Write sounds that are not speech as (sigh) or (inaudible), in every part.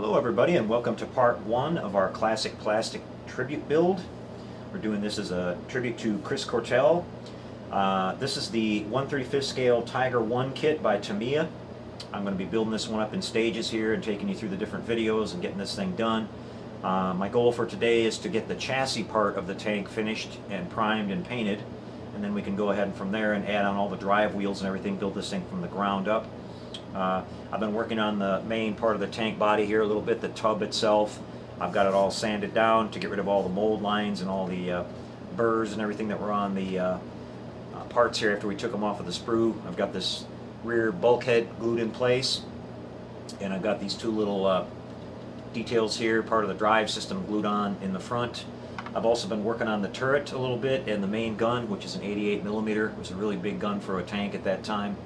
Hello everybody and welcome to part one of our classic plastic tribute build. We're doing this as a tribute to Chris Cortell. Uh, this is the 1 35th scale Tiger 1 kit by Tamiya. I'm going to be building this one up in stages here and taking you through the different videos and getting this thing done. Uh, my goal for today is to get the chassis part of the tank finished and primed and painted and then we can go ahead and from there and add on all the drive wheels and everything, build this thing from the ground up. Uh, I've been working on the main part of the tank body here a little bit, the tub itself. I've got it all sanded down to get rid of all the mold lines and all the uh, burrs and everything that were on the uh, uh, parts here after we took them off of the sprue. I've got this rear bulkhead glued in place and I've got these two little uh, details here, part of the drive system glued on in the front. I've also been working on the turret a little bit and the main gun, which is an 88 millimeter. It was a really big gun for a tank at that time.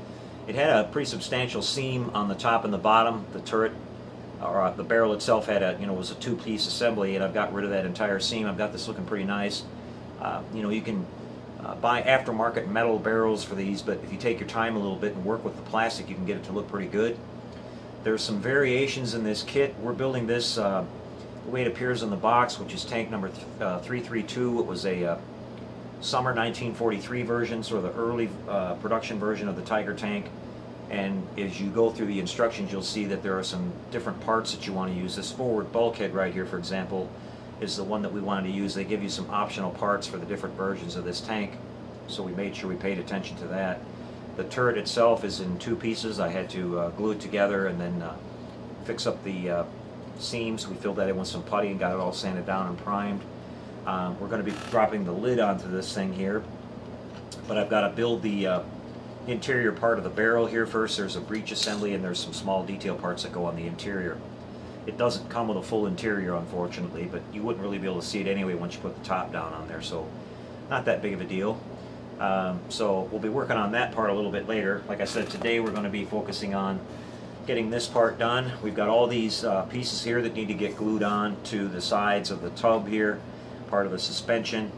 It had a pretty substantial seam on the top and the bottom. The turret, or uh, the barrel itself had a, you know, was a two-piece assembly, and I've got rid of that entire seam. I've got this looking pretty nice. Uh, you know, you can uh, buy aftermarket metal barrels for these, but if you take your time a little bit and work with the plastic, you can get it to look pretty good. There's some variations in this kit. We're building this uh, the way it appears in the box, which is tank number th uh, 332. It was a summer 1943 version, sort of the early uh, production version of the Tiger tank. And as you go through the instructions, you'll see that there are some different parts that you want to use. This forward bulkhead right here, for example, is the one that we wanted to use. They give you some optional parts for the different versions of this tank, so we made sure we paid attention to that. The turret itself is in two pieces. I had to uh, glue it together and then uh, fix up the uh, seams. We filled that in with some putty and got it all sanded down and primed. Um, we're going to be dropping the lid onto this thing here, but I've got to build the uh, interior part of the barrel here first. There's a breech assembly and there's some small detail parts that go on the interior. It doesn't come with a full interior, unfortunately, but you wouldn't really be able to see it anyway once you put the top down on there, so not that big of a deal. Um, so we'll be working on that part a little bit later. Like I said, today we're going to be focusing on getting this part done. We've got all these uh, pieces here that need to get glued on to the sides of the tub here, part of the suspension.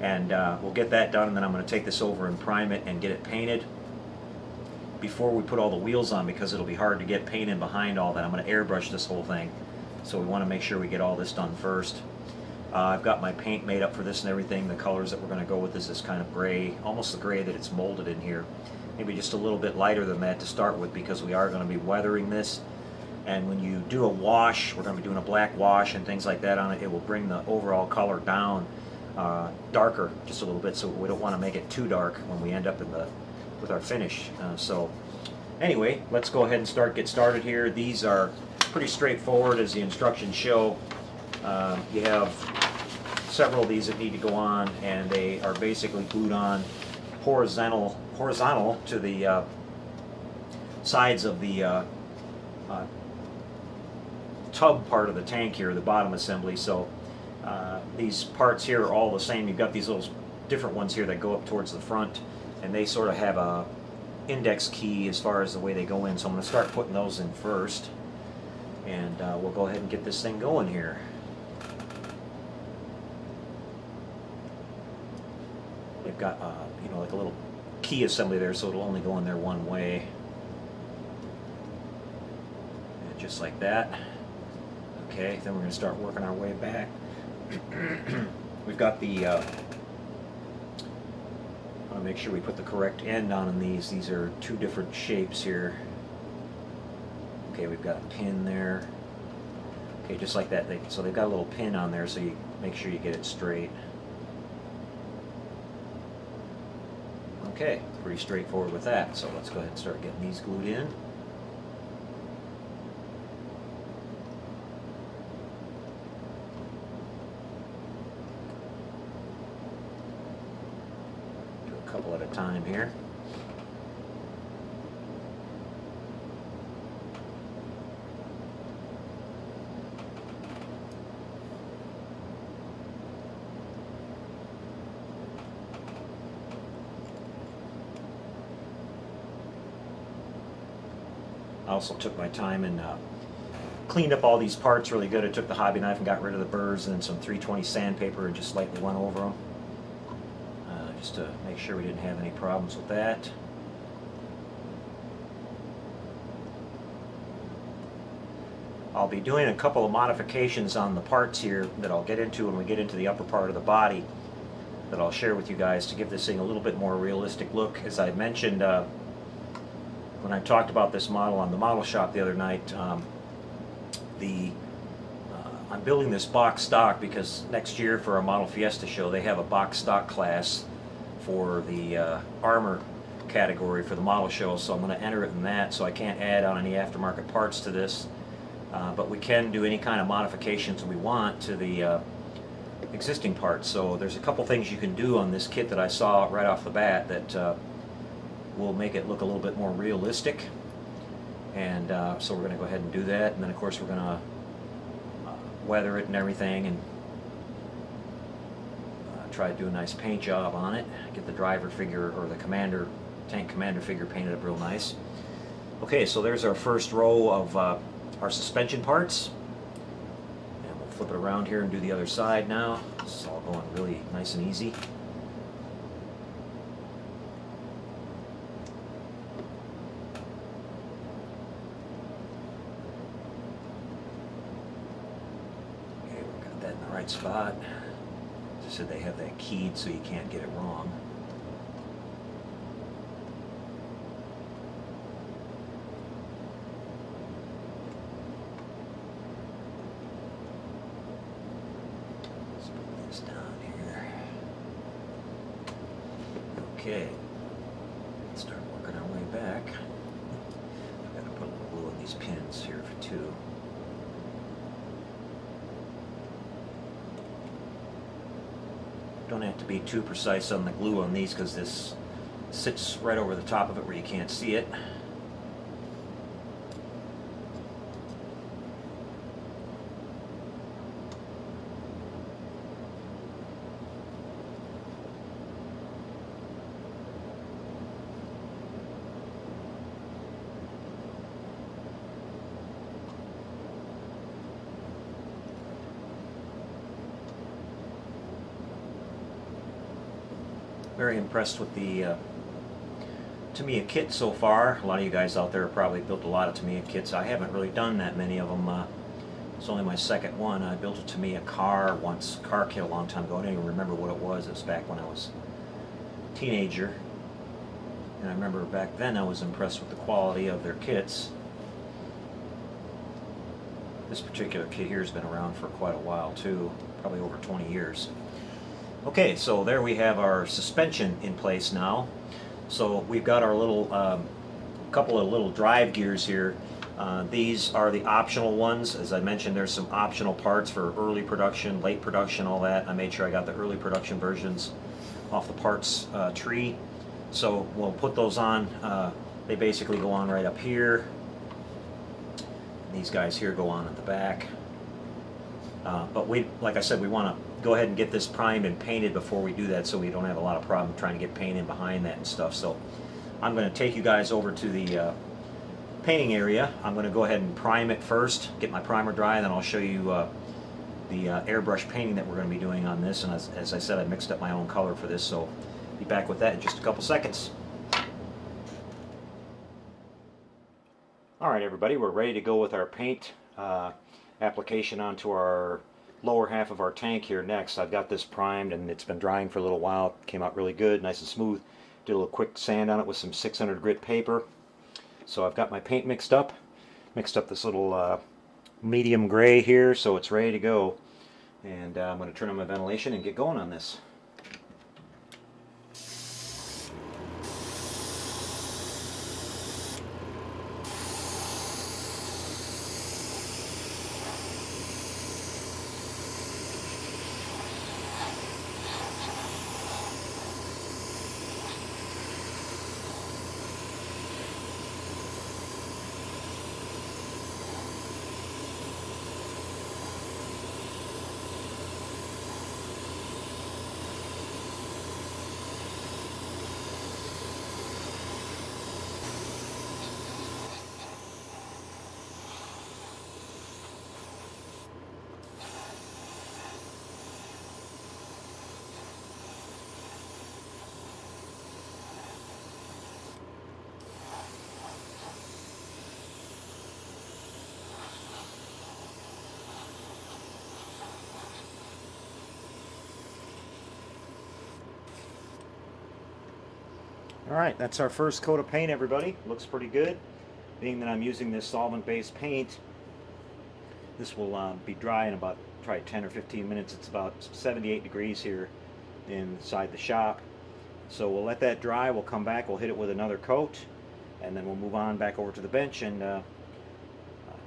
And uh, we'll get that done and then I'm going to take this over and prime it and get it painted before we put all the wheels on because it'll be hard to get paint in behind all that. I'm going to airbrush this whole thing. So we want to make sure we get all this done first. Uh, I've got my paint made up for this and everything. The colors that we're going to go with is this kind of gray, almost the gray that it's molded in here maybe just a little bit lighter than that to start with because we are going to be weathering this. And when you do a wash, we're going to be doing a black wash and things like that on it, it will bring the overall color down uh, darker just a little bit so we don't want to make it too dark when we end up in the with our finish. Uh, so anyway, let's go ahead and start get started here. These are pretty straightforward as the instructions show. Uh, you have several of these that need to go on and they are basically glued on horizontal horizontal to the uh, sides of the uh, uh, tub part of the tank here, the bottom assembly. So uh, these parts here are all the same. You've got these little different ones here that go up towards the front, and they sort of have a index key as far as the way they go in. So I'm going to start putting those in first, and uh, we'll go ahead and get this thing going here. They've got, uh, you know, like a little key assembly there, so it'll only go in there one way. And just like that. Okay, then we're going to start working our way back. (clears throat) We've got the, uh, I want to make sure we put the correct end on in these. These are two different shapes here. Okay, we've got a pin there. Okay, just like that. They, so they've got a little pin on there, so you make sure you get it straight. Okay, pretty straightforward with that. So let's go ahead and start getting these glued in. Couple at a time here. I also took my time and uh, cleaned up all these parts really good. I took the hobby knife and got rid of the burrs and some 320 sandpaper and just lightly went over them. Just to make sure we didn't have any problems with that. I'll be doing a couple of modifications on the parts here that I'll get into when we get into the upper part of the body that I'll share with you guys to give this thing a little bit more realistic look. As I mentioned uh, when I talked about this model on the model shop the other night, um, the uh, I'm building this box stock because next year for our Model Fiesta show they have a box stock class for the uh, armor category for the model show so I'm going to enter it in that so I can't add on any aftermarket parts to this. Uh, but we can do any kind of modifications we want to the uh, existing parts. So there's a couple things you can do on this kit that I saw right off the bat that uh, will make it look a little bit more realistic. And uh, so we're going to go ahead and do that and then of course we're going to uh, weather it and everything and try to do a nice paint job on it get the driver figure or the commander tank commander figure painted up real nice. Okay, so there's our first row of uh, our suspension parts. And we'll flip it around here and do the other side now. This is all going really nice and easy. Okay, we got that in the right spot. As I said, they have that keyed so you can't get it wrong. Let's put this down here. Okay, let's start working our way back. I've got to put a little glue on these pins here for two. Don't have to be too precise on the glue on these because this sits right over the top of it where you can't see it. Very impressed with the uh, Tamiya kit so far. A lot of you guys out there probably built a lot of Tamiya kits. I haven't really done that many of them. Uh, it's only my second one. I built a Tamiya car once, car kit a long time ago. I don't even remember what it was. It was back when I was a teenager. And I remember back then I was impressed with the quality of their kits. This particular kit here has been around for quite a while too, probably over 20 years. Okay, so there we have our suspension in place now. So we've got our little um, couple of little drive gears here. Uh, these are the optional ones. As I mentioned, there's some optional parts for early production, late production, all that. I made sure I got the early production versions off the parts uh, tree. So we'll put those on. Uh, they basically go on right up here. These guys here go on at the back. Uh, but we, like I said, we want to go ahead and get this primed and painted before we do that so we don't have a lot of problem trying to get paint in behind that and stuff. So I'm going to take you guys over to the uh, painting area. I'm going to go ahead and prime it first, get my primer dry, and then I'll show you uh, the uh, airbrush painting that we're going to be doing on this. And as, as I said, I mixed up my own color for this, so be back with that in just a couple seconds. Alright everybody, we're ready to go with our paint uh, application onto our lower half of our tank here next. I've got this primed and it's been drying for a little while. Came out really good, nice and smooth. Did a little quick sand on it with some 600 grit paper. So I've got my paint mixed up. Mixed up this little uh, medium gray here so it's ready to go. And uh, I'm going to turn on my ventilation and get going on this. All right, that's our first coat of paint, everybody. Looks pretty good. Being that I'm using this solvent-based paint, this will uh, be dry in about probably 10 or 15 minutes. It's about 78 degrees here inside the shop. So we'll let that dry. We'll come back. We'll hit it with another coat, and then we'll move on back over to the bench and uh,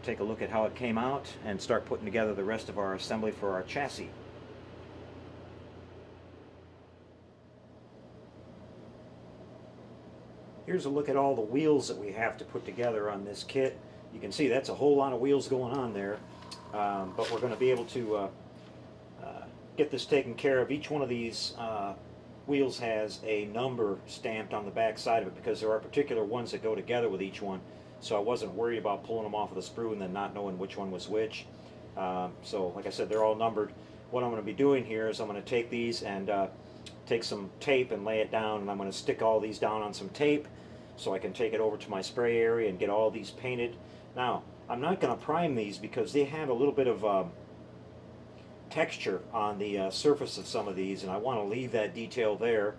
take a look at how it came out and start putting together the rest of our assembly for our chassis. Here's a look at all the wheels that we have to put together on this kit. You can see that's a whole lot of wheels going on there, um, but we're going to be able to uh, uh, get this taken care of. Each one of these uh, wheels has a number stamped on the back side of it because there are particular ones that go together with each one. So I wasn't worried about pulling them off of the sprue and then not knowing which one was which. Um, so like I said, they're all numbered. What I'm going to be doing here is I'm going to take these and uh, take some tape and lay it down and I'm going to stick all these down on some tape so I can take it over to my spray area and get all these painted. Now, I'm not going to prime these because they have a little bit of um, texture on the uh, surface of some of these and I want to leave that detail there.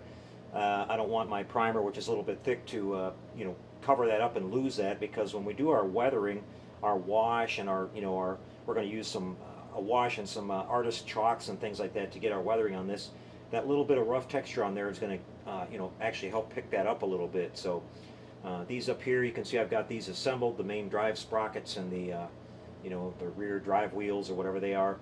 Uh, I don't want my primer, which is a little bit thick, to uh, you know cover that up and lose that because when we do our weathering, our wash and our you know our we're going to use some uh, a wash and some uh, artist chalks and things like that to get our weathering on this that little bit of rough texture on there is going to, uh, you know, actually help pick that up a little bit. So uh, these up here, you can see I've got these assembled, the main drive sprockets and the, uh, you know, the rear drive wheels or whatever they are.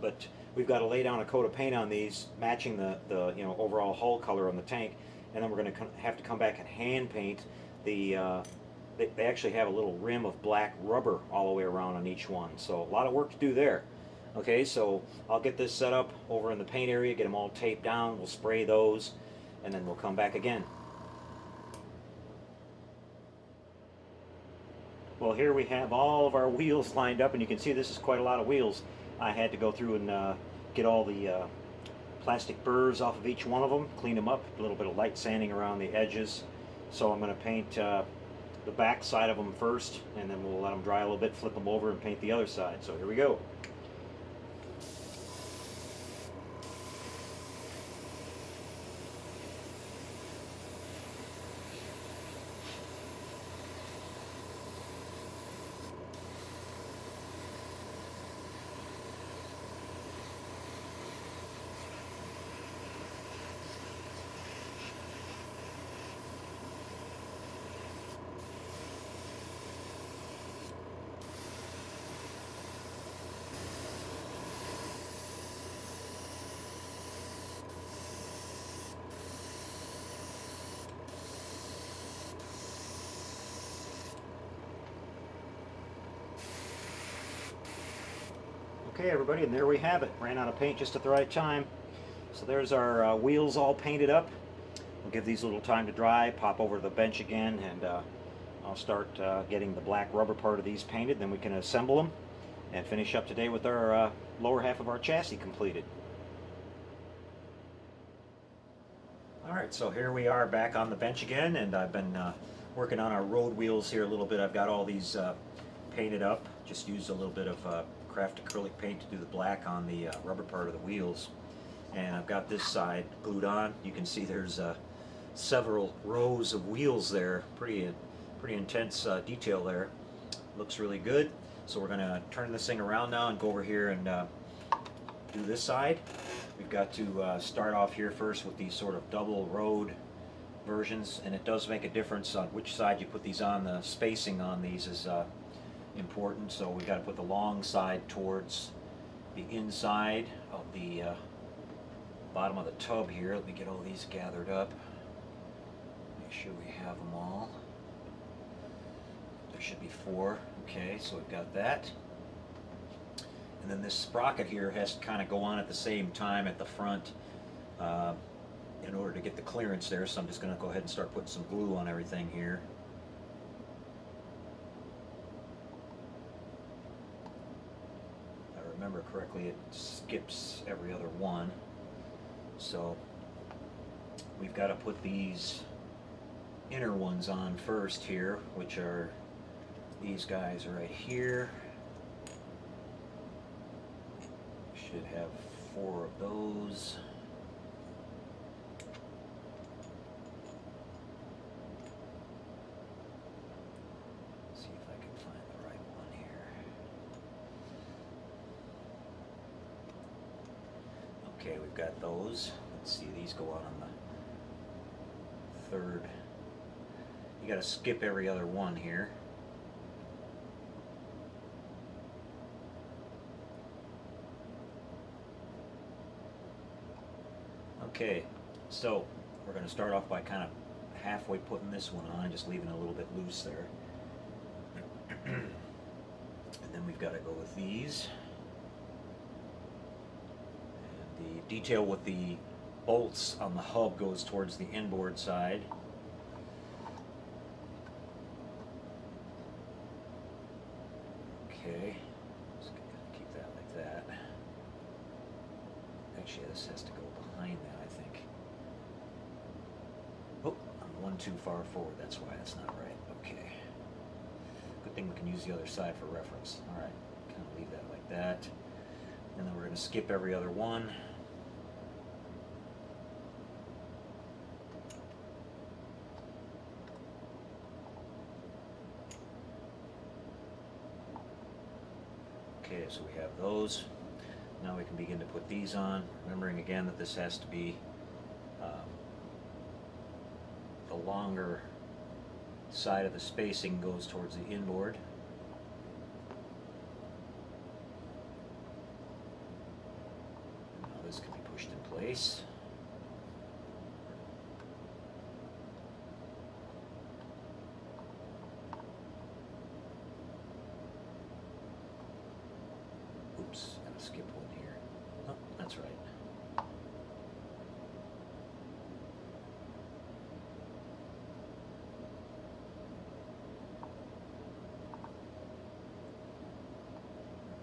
But we've got to lay down a coat of paint on these, matching the, the you know, overall hull color on the tank. And then we're going to have to come back and hand paint the, uh, they, they actually have a little rim of black rubber all the way around on each one. So a lot of work to do there. Okay, so I'll get this set up over in the paint area, get them all taped down, we'll spray those, and then we'll come back again. Well, here we have all of our wheels lined up, and you can see this is quite a lot of wheels. I had to go through and uh, get all the uh, plastic burrs off of each one of them, clean them up, a little bit of light sanding around the edges. So I'm going to paint uh, the back side of them first, and then we'll let them dry a little bit, flip them over, and paint the other side. So here we go. Okay everybody, and there we have it. Ran out of paint just at the right time. So there's our uh, wheels all painted up. We'll give these a little time to dry, pop over to the bench again, and uh, I'll start uh, getting the black rubber part of these painted. Then we can assemble them and finish up today with our uh, lower half of our chassis completed. Alright, so here we are back on the bench again, and I've been uh, working on our road wheels here a little bit. I've got all these uh, painted up, just used a little bit of craft acrylic paint to do the black on the uh, rubber part of the wheels. And I've got this side glued on. You can see there's uh, several rows of wheels there. Pretty, pretty intense uh, detail there. Looks really good. So we're going to turn this thing around now and go over here and uh, do this side. We've got to uh, start off here first with these sort of double road versions and it does make a difference on which side you put these on. The spacing on these is uh, important. So we got to put the long side towards the inside of the uh, bottom of the tub here. Let me get all these gathered up. Make sure we have them all. There should be four. Okay, so we've got that. And then this sprocket here has to kind of go on at the same time at the front uh, in order to get the clearance there. So I'm just going to go ahead and start putting some glue on everything here. Remember correctly, it skips every other one. So we've got to put these inner ones on first here, which are these guys right here. Should have four of those. Okay, we've got those. Let's see, these go on on the third. Gotta skip every other one here. Okay, so we're going to start off by kind of halfway putting this one on, just leaving a little bit loose there. (clears throat) and then we've got to go with these. And the detail with the bolts on the hub goes towards the inboard side. Okay, just keep that like that. Actually, this has to go behind that, I think. Oh, I'm one too far forward. That's why that's not right. Okay. Good thing we can use the other side for reference. All right, kind of leave that like that. And then we're going to skip every other one. Okay, so we have those. Now we can begin to put these on, remembering again that this has to be um, the longer side of the spacing goes towards the inboard. Now this can be pushed in place. Oops, gotta skip one here. Oh, that's right.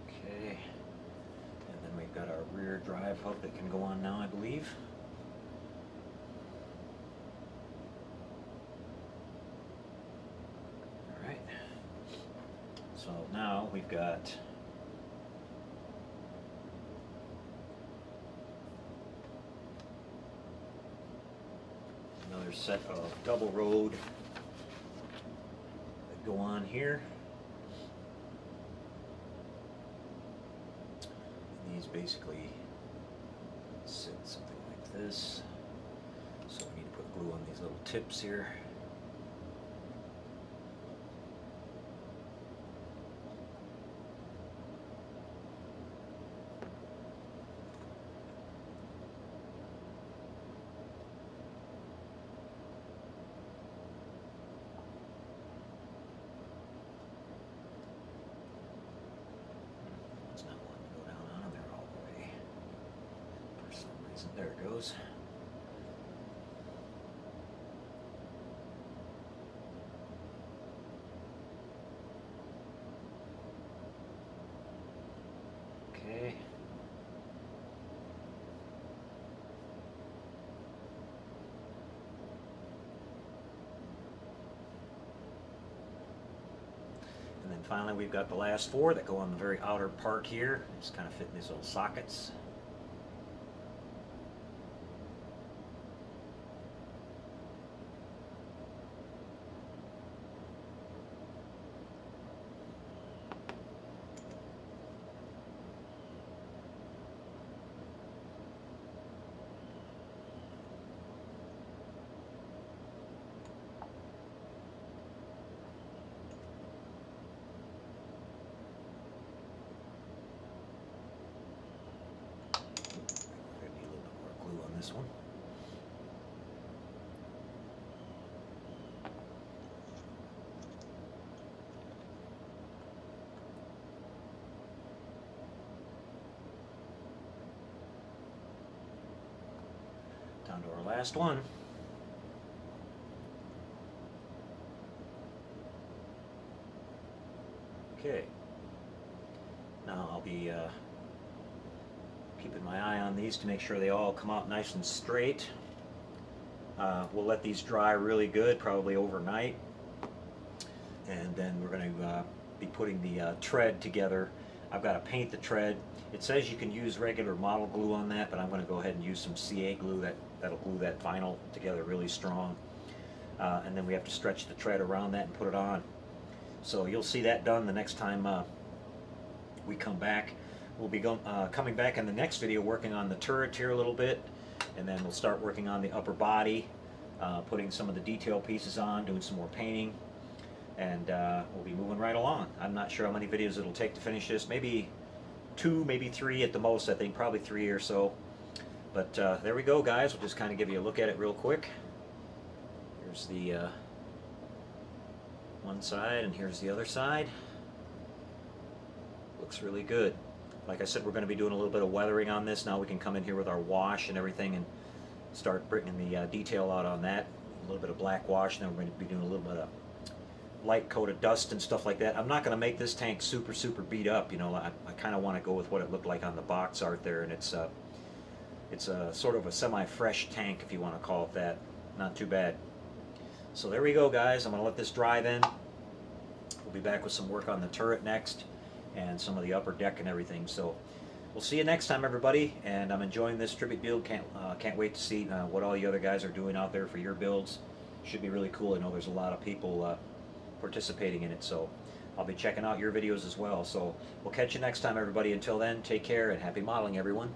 Okay. And then we've got our rear drive hub that can go on now, I believe. All right. So now we've got another set of double road that go on here. These basically sit something like this. So we need to put glue on these little tips here. It's not wanting to go down on there all the way. For some reason. There it goes. Okay. And then finally, we've got the last four that go on the very outer part here. Just kind of fit in these little sockets. We're gonna need a little bit more glue on this one. Down to our last one. Okay. Now I'll be uh, keeping my eye on these to make sure they all come out nice and straight. Uh, we'll let these dry really good, probably overnight. And then we're going to uh, be putting the uh, tread together. I've got to paint the tread. It says you can use regular model glue on that, but I'm going to go ahead and use some CA glue that, that'll glue that vinyl together really strong. Uh, and then we have to stretch the tread around that and put it on. So you'll see that done the next time uh, we come back. We'll be uh, coming back in the next video working on the turret here a little bit, and then we'll start working on the upper body, uh, putting some of the detail pieces on, doing some more painting, and uh, we'll be moving right along. I'm not sure how many videos it'll take to finish this. Maybe two, maybe three at the most. I think probably three or so. But uh, there we go, guys. We'll just kind of give you a look at it real quick. Here's the uh, one side, and here's the other side. Looks really good. Like I said, we're going to be doing a little bit of weathering on this. Now we can come in here with our wash and everything and start bringing the uh, detail out on that. A little bit of black wash, and then we're going to be doing a little bit of light coat of dust and stuff like that. I'm not going to make this tank super, super beat up. You know, I, I kind of want to go with what it looked like on the box art there, and it's uh, it's a sort of a semi-fresh tank, if you want to call it that. Not too bad. So there we go, guys. I'm going to let this dry then. We'll be back with some work on the turret next and some of the upper deck and everything. So we'll see you next time, everybody. And I'm enjoying this tribute build. Can't uh, can't wait to see uh, what all the other guys are doing out there for your builds. Should be really cool. I know there's a lot of people uh, participating in it. So I'll be checking out your videos as well. So we'll catch you next time, everybody. Until then, take care and happy modeling, everyone.